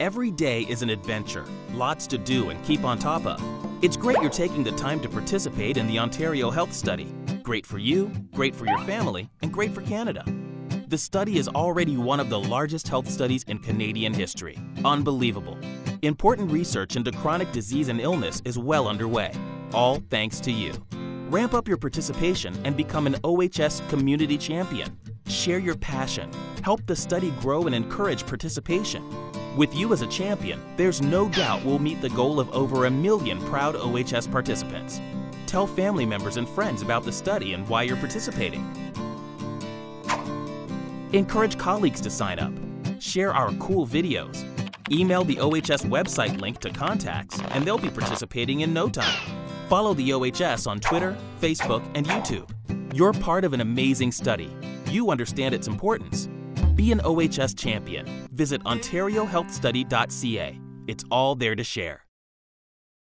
Every day is an adventure, lots to do and keep on top of. It's great you're taking the time to participate in the Ontario Health Study. Great for you, great for your family, and great for Canada. The study is already one of the largest health studies in Canadian history. Unbelievable. Important research into chronic disease and illness is well underway, all thanks to you. Ramp up your participation and become an OHS community champion. Share your passion, help the study grow and encourage participation. With you as a champion, there's no doubt we'll meet the goal of over a million proud OHS participants. Tell family members and friends about the study and why you're participating. Encourage colleagues to sign up. Share our cool videos. Email the OHS website link to contacts, and they'll be participating in no time. Follow the OHS on Twitter, Facebook, and YouTube. You're part of an amazing study. You understand its importance. Be an OHS champion. Visit OntarioHealthStudy.ca. It's all there to share.